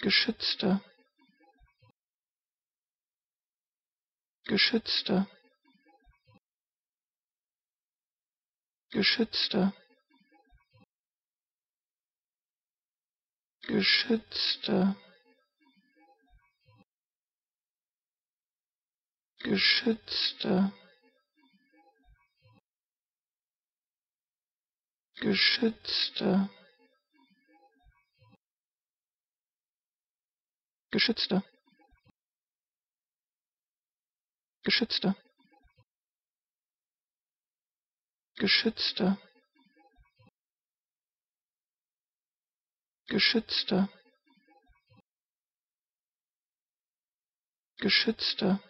geschützte. Geschützte. Geschützte. Geschützte. Geschützte. Geschützte geschützte. Geschützte. Geschützte. Geschützte. Geschützte